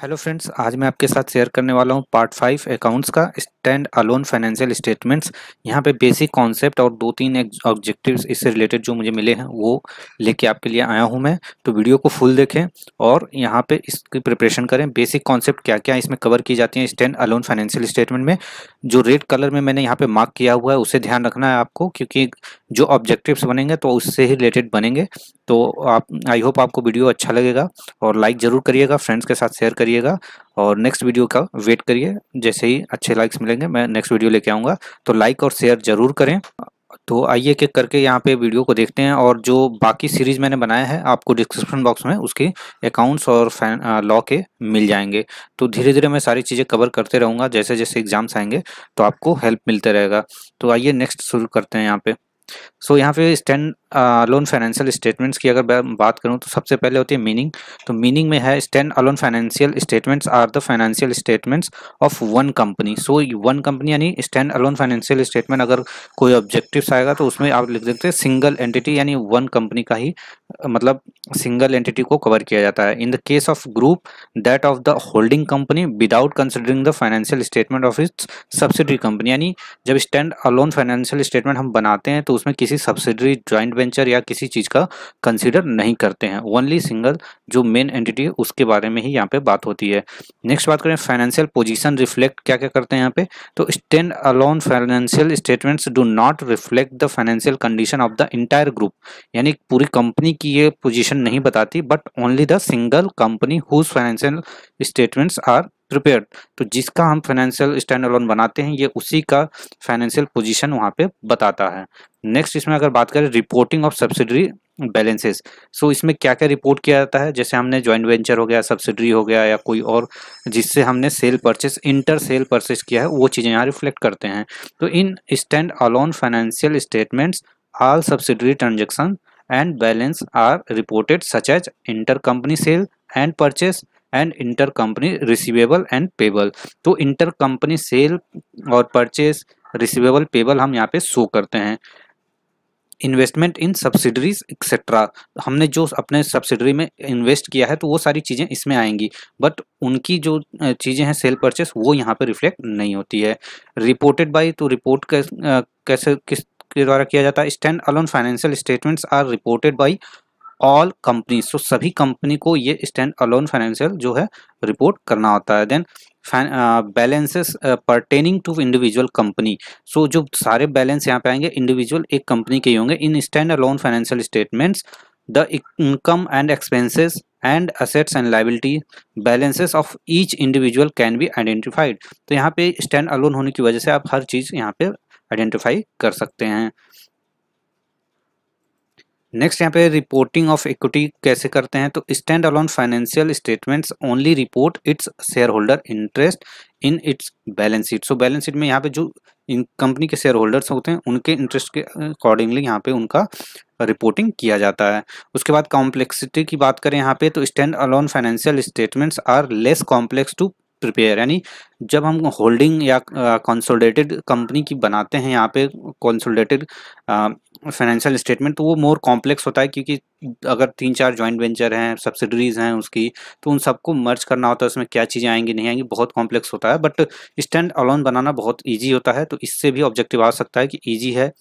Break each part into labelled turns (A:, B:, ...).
A: Hello friends आज मैं आपके साथ शेयर करने वाला हूँ पार्ट फाइव अकाउंट्स का स्टैंड अलोन फाइनेंशियल स्टेटमेंट्स यहाँ पे बेसिक कॉन्सेप्ट और दो तीन ऑब्जेक्टिव्स इससे रिलेटेड जो मुझे मिले हैं, वो लेके आपके लिए आया हूँ मैं। तो वीडियो को फुल देखें और यहाँ पे इसकी प्रिपरेशन करें। बेसिक कॉन्सेप्ट क्या क्या इसमें कवर की जाती है स्टैंड अलोन फाइनेंशियल स्टेटमेंट में। जो रेड कलर में मैंने यहाँ पे मार्क किया हुआ है, उसे ध्यान रखना है आपको, क्योंकि जो ऑब्जेक्टिव्स बनेंगे तो उससे ही रिलेटेड बनेंगे। तो आप आई होप आपको वीडियो अच्छा लगेगा और लाइक ज़रूर करिएगा फ्रेंड्स के साथ शेयर करिएगा और नेक्स्ट वीडियो का वेट करिए। जैसे ही अच्छे लाइक्स मिलेंगे, मैं नेक्स्ट वीडियो लेके आऊँगा। तो लाइक और शेयर ज़रूर करें। तो आइए एक करके यहाँ पे वीडियो को देखते हैं और जो बाकी सीरीज़ मैंने बनाया है, आपको डिस्क्रिप्शन बॉक्स में उसके अकाउंट्स और फ़ैन लॉ के मिल जाएँगे। तो धीरे धीरे मैं सारी चीज़ें कवर करते रहूँगा जैसे जैसे एग्ज़ाम्स आएँगे तो आपको हेल्प मिलते रहेगा। तो आइए नेक्स्ट शुरू करते हैं यहाँ पे। सो so, यहाँ पे स्टैंड अलोन फाइनेंशियल स्टेटमेंट्स की अगर बात करूँ तो सबसे पहले होती है मीनिंग तो मीनिंग में है standalone financial statements are the financial statements of one company so one company यानी स्टैंड अलोन फाइनेंशियल स्टेटमेंट अगर कोई ऑब्जेक्टिव्स आएगा तो उसमें आप लिख देते हैं सिंगल एंटिटी यानी वन कंपनी का ही मतलब सिंगल एंटिटी को कवर किया जाता है। In the case of group that of the holding company without considering the financial statement of its subsidiary company यानी जब स्टैंड अलोन फाइनेंशियल स्टेटमेंट हम बनाते हैं तो उसमें किसी सब्सिडरी ज्वाइंट वेंचर या किसी चीज़ का कंसिडर नहीं करते हैं। ओनली सिंगल जो मेन एंटिटी है, उसके बारे में ही यहाँ पे बात होती है। नेक्स्ट बात करें फाइनेंशियल पोजिशन रिफ्लेक्ट क्या क्या करते हैं यहाँ पे? तो standalone financial statements do not reflect the financial condition of the entire group यानी पूरी कंपनी की ये पोजीशन नहीं बताती but only the single company whose financial statements are prepared तो जिसका हम फाइनेंशियल स्टैंड अलोन बनाते हैं, ये उसी का फाइनेंशियल पोजीशन वहाँ पे बताता है। नेक्स्ट इसमें अगर बात करें reporting of subsidiary balances so इसमें क्या क्या रिपोर्ट किया जाता है? जैसे हमने ज्वाइंट वेंचर हो गया सब्सिडरी हो गया, या कोई और जिससे हमने sale purchase inter sale purchase किया है, वो चीज़ें यहाँ रिफ्लेक्ट करते हैं। तो in standalone financial statements all subsidiary transaction balance are reported such as inter company sale and purchase and inter company receivable and payable तो इंटर कंपनी सेल और परचेस रिसीवेबल पेबल हम यहाँ पे शो करते हैं। इन्वेस्टमेंट इन subsidiaries etcetera हमने जो अपने सब्सिडरी में इन्वेस्ट किया है तो वो सारी चीज़ें इसमें आएँगी। बट उनकी जो चीज़ें हैं सेल परचेस वो यहाँ पे रिफ्लेक्ट नहीं होती है। रिपोर्टेड बाई तो रिपोर्ट कैसे, किस के द्वारा किया जाता है। Standalone financial statements are reported by all company so सभी कंपनी को ये स्टैंड अलोन फाइनेंशियल जो है रिपोर्ट करना होता है। Then balances pertaining to individual company so जो सारे बैलेंस यहाँ पे आएँगे इंडिविजुअल एक कंपनी के ही होंगे। In standalone financial statements the income and expenses and assets and liability balances of each individual can be identified तो यहाँ पे स्टैंड अलोन होने की वजह से आप हर चीज़ यहाँ पे आइडेंटिफाई कर सकते हैं। नेक्स्ट यहाँ पे रिपोर्टिंग ऑफ़ इक्विटी कैसे करते हैं? तो standalone financial statements only report its shareholder interest in its balance sheet so balance sheet में यहाँ पे जो इन कंपनी के शेयर होल्डर्स होते हैं, उनके इंटरेस्ट के अकॉर्डिंगली यहाँ पे उनका रिपोर्टिंग किया जाता है। उसके बाद कॉम्प्लेक्सिटी की बात करें यहाँ पे तो standalone financial statements are less complex to prepare यानी जब हम होल्डिंग या कंसोलिडेटेड कंपनी की बनाते हैं, यहाँ पे कंसोलिडेटेड फाइनेंशियल स्टेटमेंट तो वो मोर कॉम्प्लेक्स होता है क्योंकि अगर तीन चार जॉइंट वेंचर हैं सब्सिडरीज हैं उसकी तो उन सबको मर्ज करना होता है, उसमें क्या चीज़ें आएँगी, नहीं आएँगी, बहुत कॉम्प्लेक्स होता है। बट स्टैंड अलोन बनाना बहुत ईजी होता है तो इससे भी ऑब्जेक्टिव आ सकता है कि ईजी है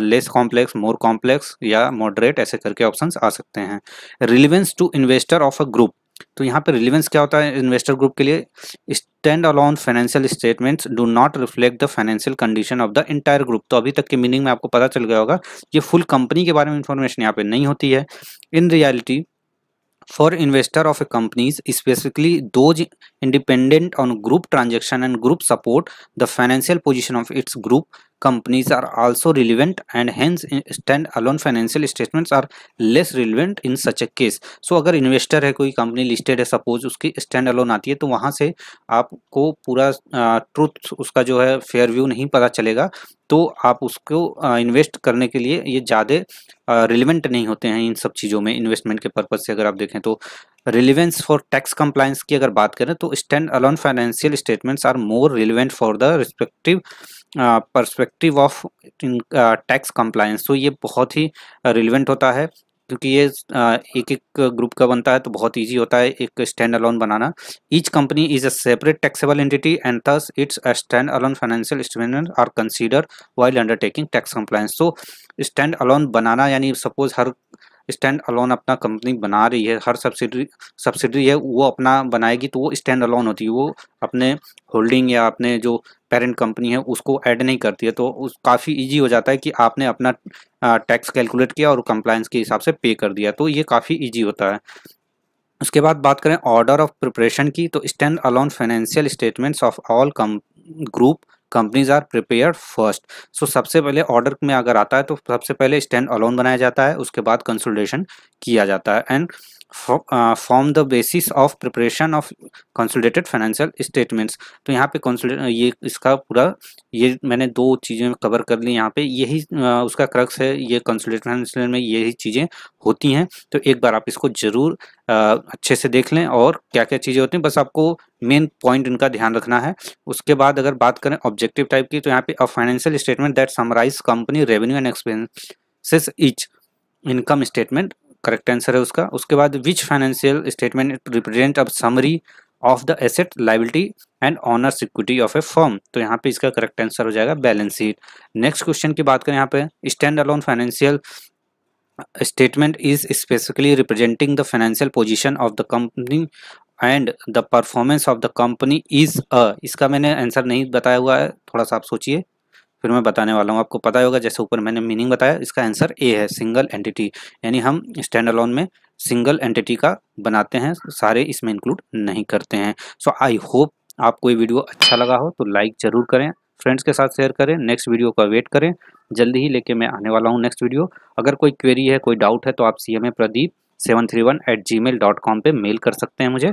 A: लेस कॉम्प्लेक्स मोर कॉम्प्लेक्स या मॉडरेट ऐसे करके ऑप्शंस आ सकते हैं। Relevance to investor of a group तो यहाँ पे रिलीवेंस क्या होता है इन्वेस्टर ग्रुप के लिए? Stand alone financial statements do not reflect the financial condition of the entire group तो अभी तक के मीनिंग में आपको पता चल गया होगा, ये फुल कंपनी के बारे में इंफॉर्मेशन यहाँ पे नहीं होती है। In reality for investor of a companies specifically those independent on group transaction and group support, the financial position of its group companies are also relevant and hence stand alone financial statements are less relevant in such a case so अगर investor है कोई company listed है suppose उसकी stand alone आती है तो वहाँ से आपको पूरा ट्रुथ उसका जो है फेयर व्यू नहीं पता चलेगा तो आप उसको इन्वेस्ट करने के लिए ये ज़्यादा रिलेवेंट नहीं होते हैं इन सब चीज़ों में इन्वेस्टमेंट के पर्पज़ से अगर आप देखें तो। रिलेवेंस फॉर टैक्स कंप्लायंस की अगर बात करें तो stand alone financial statements are more relevant for the respective perspective of tax compliance तो ये बहुत ही रिलेवेंट होता है। क्योंकि ये एक एक ग्रुप का बनता है तो बहुत ईजी होता है एक stand alone banana. Each company is a separate taxable entity and thus its stand alone financial statement are consider while undertaking tax compliance तो स्टैंड अलोन बनाना यानी सपोज़ हर स्टैंड अलोन अपना कंपनी बना रही है, हर सब्सिडरी सब्सिडरी है, वो अपना बनाएगी तो वो स्टैंड अलोन होती है। वो अपने होल्डिंग या अपने जो पेरेंट कंपनी है, उसको ऐड नहीं करती है तो उस काफ़ी इजी हो जाता है कि आपने अपना टैक्स कैलकुलेट किया और कंप्लायंस के हिसाब से पे कर दिया तो ये काफ़ी ईजी होता है। उसके बाद बात करें ऑर्डर ऑफ़ प्रिपरेशन की तो stand alone financial statements of all come group companies are prepare first so सबसे पहले ऑर्डर में अगर आता है तो सबसे पहले स्टैंड अलोन बनाया जाता है, उसके बाद कंसल्टेशन किया जाता है। And form the basis of preparation of consolidated financial statements तो यहाँ पे कंसोलिडेट ये इसका पूरा ये मैंने दो चीज़ें कवर कर ली यहाँ पे। यही uh, उसका क्रक्स है ये कंसोलिडेटेड फाइनेंशियल में यही चीज़ें होती हैं। तो एक बार आप इसको ज़रूर uh, अच्छे से देख लें और क्या क्या चीज़ें होती हैं। बस आपको मेन पॉइंट इनका ध्यान रखना है। उसके बाद अगर बात करें ऑब्जेक्टिव टाइप की तो यहाँ पे a financial statement that summarize company revenue and expenses each income statement correct answer है उसका। उसके बाद विच फाइनेंशियल स्टेटमेंट रिप्रेजेंट अब summary of the asset liability and owners equity of a firm तो यहाँ पे इसका करेक्ट आंसर हो जाएगा बैलेंस शीट नेक्स्ट क्वेश्चन की बात करें यहाँ पे। Stand alone financial statement is specifically representing the financial position of the company and the performance of the company is a इसका मैंने आंसर नहीं बताया हुआ है, थोड़ा सा आप सोचिए। फिर मैं बताने वाला हूँ। आपको पता होगा, जैसे ऊपर मैंने मीनिंग बताया, इसका आंसर ए है सिंगल एंटिटी यानी हम स्टैंड अलोन में सिंगल एंटिटी का बनाते हैं, सारे इसमें इंक्लूड नहीं करते हैं। सो आई होप आपको ये वीडियो अच्छा लगा हो तो लाइक ज़रूर करें फ्रेंड्स के साथ शेयर करें नेक्स्ट वीडियो का वेट करें। जल्दी ही लेके मैं आने वाला हूँ नेक्स्ट वीडियो अगर कोई क्वेरी है, कोई डाउट है तो आप C M Pradeep seven three one eight Gmail dot com पर मेल कर सकते हैं मुझे।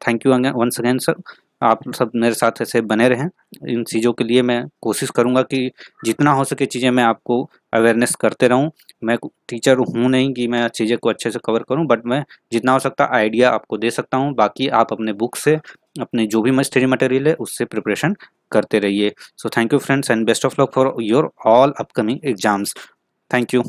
A: Thank you once again sir आप सब मेरे साथ ऐसे बने रहें। इन चीज़ों के लिए मैं कोशिश करूँगा कि जितना हो सके चीज़ें मैं आपको अवेयरनेस करते रहूँ। मैं टीचर हूँ नहीं कि मैं चीज़ें को अच्छे से कवर करूँ बट मैं जितना हो सकता आइडिया आपको दे सकता हूँ। बाकी आप अपने बुक से, अपने जो भी स्टडी मटेरियल है, उससे प्रिपरेशन करते रहिए। So thank you friends and best of luck for your all upcoming exams thank you